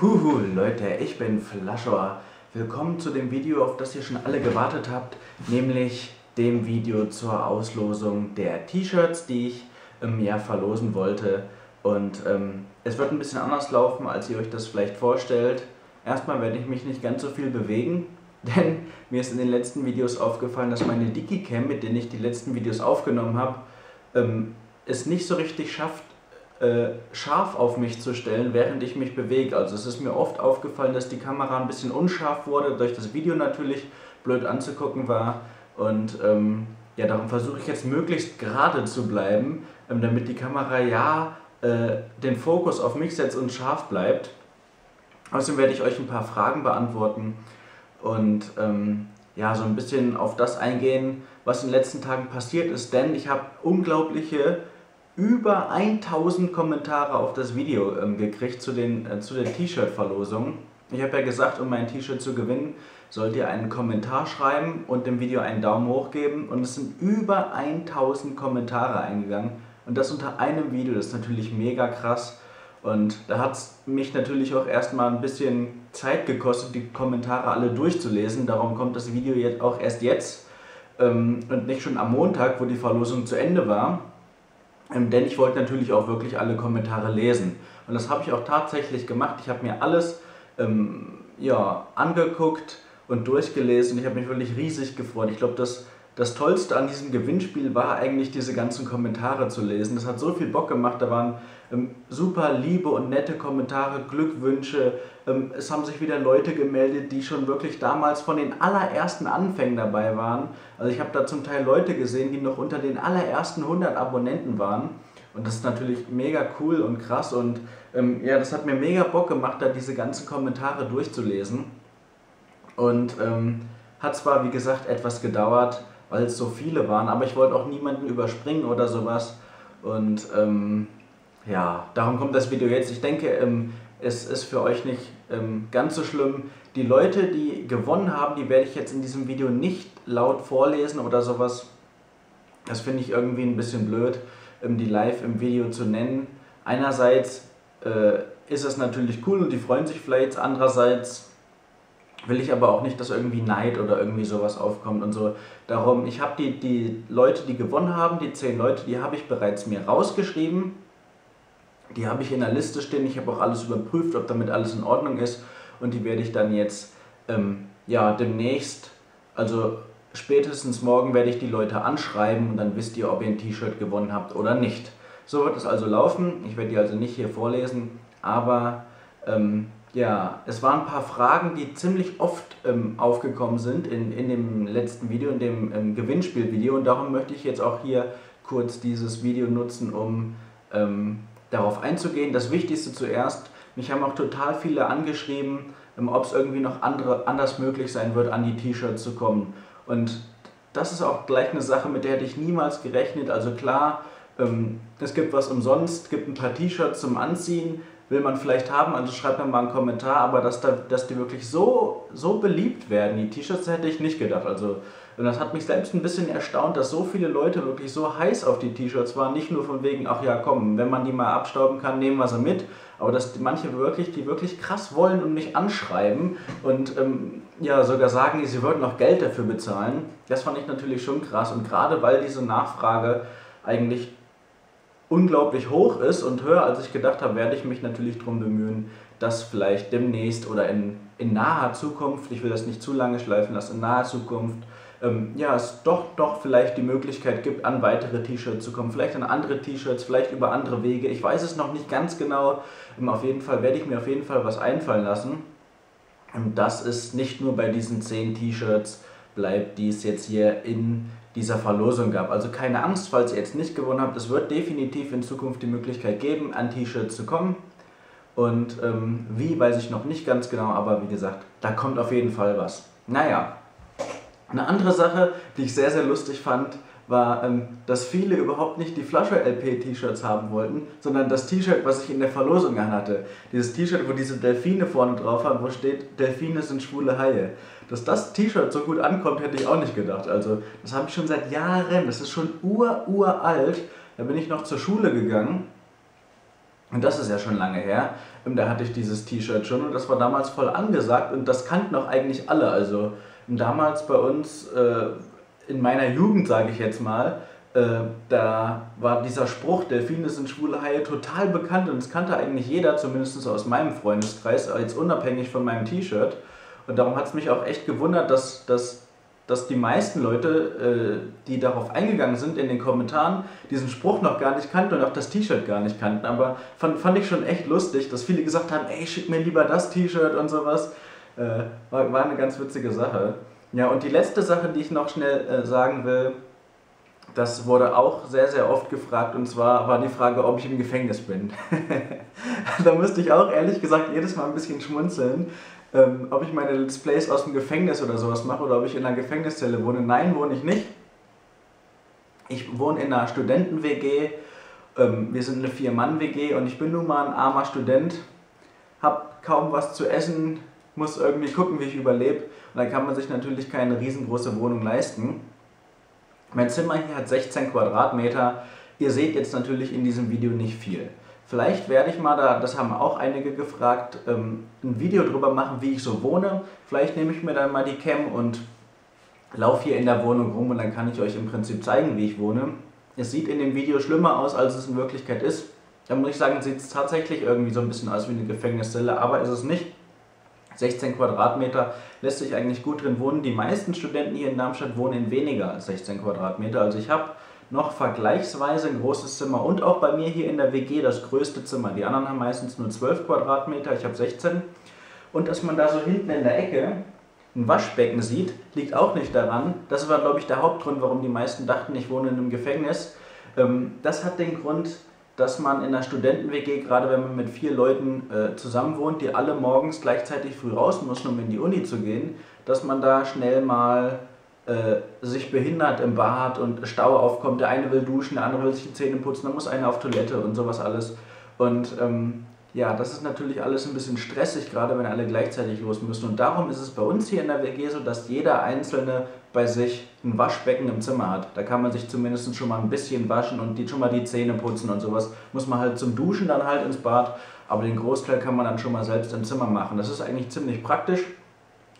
Huhu, Leute, ich bin Flascher. Willkommen zu dem Video, auf das ihr schon alle gewartet habt, nämlich dem Video zur Auslosung der T-Shirts, die ich im Jahr verlosen wollte. Und ähm, es wird ein bisschen anders laufen, als ihr euch das vielleicht vorstellt. Erstmal werde ich mich nicht ganz so viel bewegen, denn mir ist in den letzten Videos aufgefallen, dass meine Digicam, mit denen ich die letzten Videos aufgenommen habe, ähm, es nicht so richtig schafft, äh, scharf auf mich zu stellen, während ich mich bewege. Also es ist mir oft aufgefallen, dass die Kamera ein bisschen unscharf wurde, durch das Video natürlich blöd anzugucken war. Und ähm, ja, darum versuche ich jetzt möglichst gerade zu bleiben, ähm, damit die Kamera ja äh, den Fokus auf mich setzt und scharf bleibt. Außerdem werde ich euch ein paar Fragen beantworten und ähm, ja, so ein bisschen auf das eingehen, was in den letzten Tagen passiert ist, denn ich habe unglaubliche über 1000 Kommentare auf das Video ähm, gekriegt zu, den, äh, zu der T-Shirt-Verlosung. Ich habe ja gesagt, um mein T-Shirt zu gewinnen, sollt ihr einen Kommentar schreiben und dem Video einen Daumen hoch geben. Und es sind über 1000 Kommentare eingegangen. Und das unter einem Video, das ist natürlich mega krass. Und da hat es mich natürlich auch erstmal ein bisschen Zeit gekostet, die Kommentare alle durchzulesen. Darum kommt das Video jetzt auch erst jetzt ähm, und nicht schon am Montag, wo die Verlosung zu Ende war. Ähm, denn ich wollte natürlich auch wirklich alle Kommentare lesen. Und das habe ich auch tatsächlich gemacht. Ich habe mir alles ähm, ja, angeguckt und durchgelesen. Ich habe mich wirklich riesig gefreut. Ich glaube, das, das Tollste an diesem Gewinnspiel war eigentlich, diese ganzen Kommentare zu lesen. Das hat so viel Bock gemacht. Da waren ähm, super liebe und nette Kommentare, Glückwünsche. Ähm, es haben sich wieder Leute gemeldet, die schon wirklich damals von den allerersten Anfängen dabei waren. Also ich habe da zum Teil Leute gesehen, die noch unter den allerersten 100 Abonnenten waren. Und das ist natürlich mega cool und krass und ähm, ja, das hat mir mega Bock gemacht, da diese ganzen Kommentare durchzulesen. Und ähm, hat zwar, wie gesagt, etwas gedauert, weil es so viele waren, aber ich wollte auch niemanden überspringen oder sowas. Und ähm, ja, darum kommt das Video jetzt. Ich denke, ähm, es ist für euch nicht ähm, ganz so schlimm. Die Leute, die gewonnen haben, die werde ich jetzt in diesem Video nicht laut vorlesen oder sowas. Das finde ich irgendwie ein bisschen blöd, ähm, die live im Video zu nennen. Einerseits äh, ist es natürlich cool und die freuen sich vielleicht, andererseits will ich aber auch nicht, dass irgendwie Neid oder irgendwie sowas aufkommt und so. Darum, ich habe die, die Leute, die gewonnen haben, die zehn Leute, die habe ich bereits mir rausgeschrieben die habe ich in der Liste stehen. Ich habe auch alles überprüft, ob damit alles in Ordnung ist. Und die werde ich dann jetzt ähm, ja, demnächst, also spätestens morgen werde ich die Leute anschreiben und dann wisst ihr, ob ihr ein T-Shirt gewonnen habt oder nicht. So wird es also laufen. Ich werde die also nicht hier vorlesen, aber ähm, ja, es waren ein paar Fragen, die ziemlich oft ähm, aufgekommen sind in, in dem letzten Video, in dem ähm, Gewinnspielvideo und darum möchte ich jetzt auch hier kurz dieses Video nutzen, um ähm, darauf einzugehen. Das Wichtigste zuerst, mich haben auch total viele angeschrieben, ähm, ob es irgendwie noch andere, anders möglich sein wird, an die T-Shirts zu kommen. Und das ist auch gleich eine Sache, mit der hätte ich niemals gerechnet. Also klar, ähm, es gibt was umsonst, gibt ein paar T-Shirts zum Anziehen, will man vielleicht haben, also schreibt mir mal einen Kommentar, aber dass, da, dass die wirklich so, so beliebt werden, die T-Shirts, hätte ich nicht gedacht. Also und das hat mich selbst ein bisschen erstaunt, dass so viele Leute wirklich so heiß auf die T-Shirts waren. Nicht nur von wegen, ach ja, komm, wenn man die mal abstauben kann, nehmen wir sie mit. Aber dass manche wirklich, die wirklich krass wollen und mich anschreiben und ähm, ja sogar sagen, sie würden noch Geld dafür bezahlen, das fand ich natürlich schon krass. Und gerade weil diese Nachfrage eigentlich unglaublich hoch ist und höher als ich gedacht habe, werde ich mich natürlich darum bemühen, dass vielleicht demnächst oder in, in naher Zukunft, ich will das nicht zu lange schleifen lassen, in naher Zukunft ähm, ja, es doch, doch vielleicht die Möglichkeit gibt, an weitere T-Shirts zu kommen, vielleicht an andere T-Shirts, vielleicht über andere Wege. Ich weiß es noch nicht ganz genau. Ähm, auf jeden Fall werde ich mir auf jeden Fall was einfallen lassen. Ähm, dass es nicht nur bei diesen 10 T-Shirts bleibt, die es jetzt hier in dieser Verlosung gab. Also keine Angst, falls ihr jetzt nicht gewonnen habt. Es wird definitiv in Zukunft die Möglichkeit geben, an T-Shirts zu kommen. Und ähm, wie, weiß ich noch nicht ganz genau, aber wie gesagt, da kommt auf jeden Fall was. Naja, eine andere Sache, die ich sehr, sehr lustig fand, war, ähm, dass viele überhaupt nicht die Flasche-LP-T-Shirts haben wollten, sondern das T-Shirt, was ich in der Verlosung anhatte. Dieses T-Shirt, wo diese Delfine vorne drauf haben, wo steht, Delfine sind schwule Haie. Dass das T-Shirt so gut ankommt, hätte ich auch nicht gedacht. Also, das habe ich schon seit Jahren, das ist schon ur, uralt. Da bin ich noch zur Schule gegangen Und das ist ja schon lange her. Ähm, da hatte ich dieses T-Shirt schon und das war damals voll angesagt und das kannten auch eigentlich alle. Also damals bei uns äh, in meiner Jugend, sage ich jetzt mal, äh, da war dieser Spruch, Delfine sind schwule Haie, total bekannt und es kannte eigentlich jeder, zumindest aus meinem Freundeskreis, jetzt unabhängig von meinem T-Shirt. Und darum hat es mich auch echt gewundert, dass, dass dass die meisten Leute, äh, die darauf eingegangen sind in den Kommentaren, diesen Spruch noch gar nicht kannten und auch das T-Shirt gar nicht kannten. Aber fand, fand ich schon echt lustig, dass viele gesagt haben, ey, schick mir lieber das T-Shirt und sowas. Äh, war, war eine ganz witzige Sache. Ja, und die letzte Sache, die ich noch schnell äh, sagen will, das wurde auch sehr, sehr oft gefragt und zwar war die Frage, ob ich im Gefängnis bin. da musste ich auch ehrlich gesagt jedes Mal ein bisschen schmunzeln, ähm, ob ich meine Let's Plays aus dem Gefängnis oder sowas mache oder ob ich in einer Gefängniszelle wohne. Nein, wohne ich nicht. Ich wohne in einer Studenten-WG. Ähm, wir sind eine Vier-Mann-WG und ich bin nun mal ein armer Student, habe kaum was zu essen, muss irgendwie gucken, wie ich überlebe. Und dann kann man sich natürlich keine riesengroße Wohnung leisten. Mein Zimmer hier hat 16 Quadratmeter. Ihr seht jetzt natürlich in diesem Video nicht viel. Vielleicht werde ich mal, da, das haben auch einige gefragt, ähm, ein Video darüber machen, wie ich so wohne. Vielleicht nehme ich mir dann mal die Cam und laufe hier in der Wohnung rum und dann kann ich euch im Prinzip zeigen, wie ich wohne. Es sieht in dem Video schlimmer aus, als es in Wirklichkeit ist. Da muss ich sagen, sieht es tatsächlich irgendwie so ein bisschen aus wie eine Gefängniszelle, aber ist es nicht. 16 Quadratmeter lässt sich eigentlich gut drin wohnen. Die meisten Studenten hier in Darmstadt wohnen in weniger als 16 Quadratmeter. Also ich habe noch vergleichsweise ein großes Zimmer und auch bei mir hier in der WG das größte Zimmer. Die anderen haben meistens nur 12 Quadratmeter, ich habe 16. Und dass man da so hinten in der Ecke ein Waschbecken sieht, liegt auch nicht daran. Das war, glaube ich, der Hauptgrund, warum die meisten dachten, ich wohne in einem Gefängnis. Ähm, das hat den Grund, dass man in einer Studenten-WG, gerade wenn man mit vier Leuten äh, zusammen wohnt, die alle morgens gleichzeitig früh raus müssen, um in die Uni zu gehen, dass man da schnell mal äh, sich behindert im Bad und Stau aufkommt. Der eine will duschen, der andere will sich die Zähne putzen, dann muss einer auf Toilette und sowas alles. Und ähm, ja, das ist natürlich alles ein bisschen stressig, gerade wenn alle gleichzeitig los müssen. Und darum ist es bei uns hier in der WG so, dass jeder Einzelne bei sich ein Waschbecken im Zimmer hat. Da kann man sich zumindest schon mal ein bisschen waschen und die, schon mal die Zähne putzen und sowas. Muss man halt zum Duschen dann halt ins Bad, aber den Großteil kann man dann schon mal selbst im Zimmer machen. Das ist eigentlich ziemlich praktisch.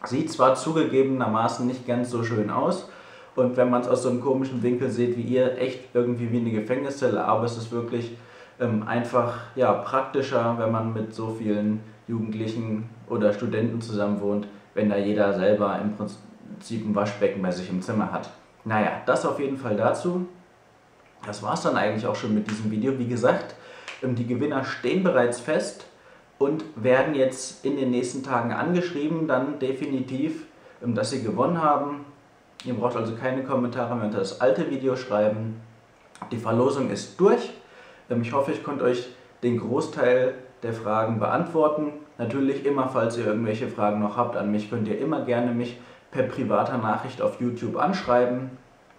Sieht zwar zugegebenermaßen nicht ganz so schön aus und wenn man es aus so einem komischen Winkel sieht wie ihr, echt irgendwie wie eine Gefängniszelle, aber es ist wirklich einfach ja, praktischer, wenn man mit so vielen Jugendlichen oder Studenten zusammen wohnt, wenn da jeder selber im Prinzip ein Waschbecken bei sich im Zimmer hat. Naja, das auf jeden Fall dazu. Das war es dann eigentlich auch schon mit diesem Video. Wie gesagt, ähm, die Gewinner stehen bereits fest und werden jetzt in den nächsten Tagen angeschrieben, dann definitiv, ähm, dass sie gewonnen haben. Ihr braucht also keine Kommentare mehr unter das alte Video schreiben. Die Verlosung ist durch. Ähm, ich hoffe, ich konnte euch den Großteil der Fragen beantworten. Natürlich immer, falls ihr irgendwelche Fragen noch habt an mich, könnt ihr immer gerne mich per privater Nachricht auf YouTube anschreiben.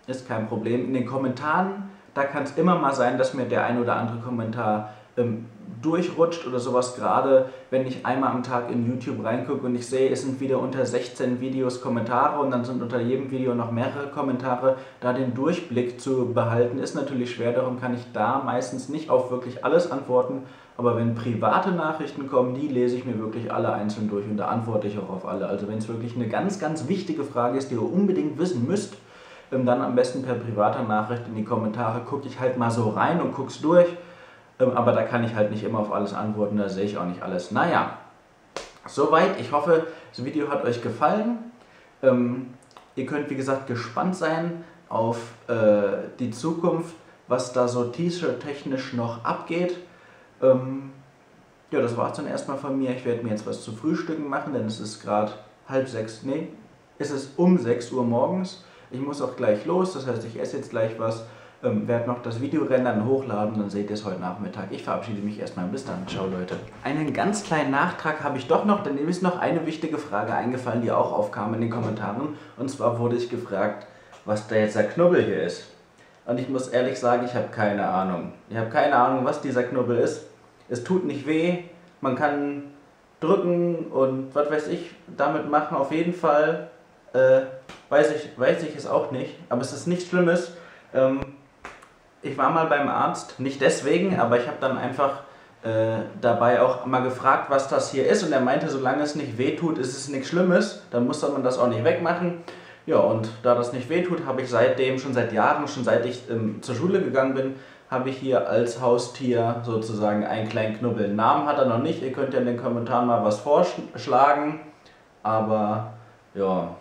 Ist kein Problem. In den Kommentaren, da kann es immer mal sein, dass mir der ein oder andere Kommentar ähm, durchrutscht oder sowas, gerade wenn ich einmal am Tag in YouTube reingucke und ich sehe, es sind wieder unter 16 Videos Kommentare und dann sind unter jedem Video noch mehrere Kommentare, da den Durchblick zu behalten, ist natürlich schwer, darum kann ich da meistens nicht auf wirklich alles antworten, aber wenn private Nachrichten kommen, die lese ich mir wirklich alle einzeln durch und da antworte ich auch auf alle. Also wenn es wirklich eine ganz, ganz wichtige Frage ist, die ihr unbedingt wissen müsst, ähm, dann am besten per privater Nachricht in die Kommentare gucke ich halt mal so rein und gucke es durch aber da kann ich halt nicht immer auf alles antworten, da sehe ich auch nicht alles. Naja, soweit. Ich hoffe, das Video hat euch gefallen. Ähm, ihr könnt, wie gesagt, gespannt sein auf äh, die Zukunft, was da so T-Shirt-technisch noch abgeht. Ähm, ja, das war es dann erstmal von mir. Ich werde mir jetzt was zu frühstücken machen, denn es ist gerade halb sechs, nee, es ist um 6 Uhr morgens. Ich muss auch gleich los, das heißt, ich esse jetzt gleich was ähm, werde noch das Video rendern, hochladen, dann seht ihr es heute Nachmittag. Ich verabschiede mich erstmal. Bis dann. Ciao, Leute. Einen ganz kleinen Nachtrag habe ich doch noch, denn mir ist noch eine wichtige Frage eingefallen, die auch aufkam in den Kommentaren. Und zwar wurde ich gefragt, was da jetzt der Knubbel hier ist. Und ich muss ehrlich sagen, ich habe keine Ahnung. Ich habe keine Ahnung, was dieser Knubbel ist. Es tut nicht weh. Man kann drücken und was weiß ich damit machen. Auf jeden Fall äh, weiß, ich, weiß ich es auch nicht. Aber es ist nichts Schlimmes. Ähm, ich war mal beim Arzt, nicht deswegen, aber ich habe dann einfach äh, dabei auch mal gefragt, was das hier ist und er meinte, solange es nicht wehtut, ist es nichts Schlimmes, dann muss man das auch nicht wegmachen. Ja, und da das nicht wehtut, habe ich seitdem, schon seit Jahren, schon seit ich ähm, zur Schule gegangen bin, habe ich hier als Haustier sozusagen einen kleinen Knubbel. Namen hat er noch nicht, ihr könnt ja in den Kommentaren mal was vorschlagen, aber ja,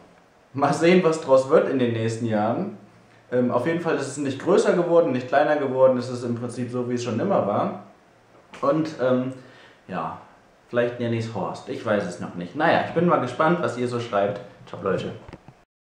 mal sehen, was draus wird in den nächsten Jahren. Ähm, auf jeden Fall ist es nicht größer geworden, nicht kleiner geworden, es ist im Prinzip so, wie es schon immer war. Und ähm, ja, vielleicht nenne ich es Horst. Ich weiß es noch nicht. Naja, ich bin mal gespannt, was ihr so schreibt. Ciao, Leute.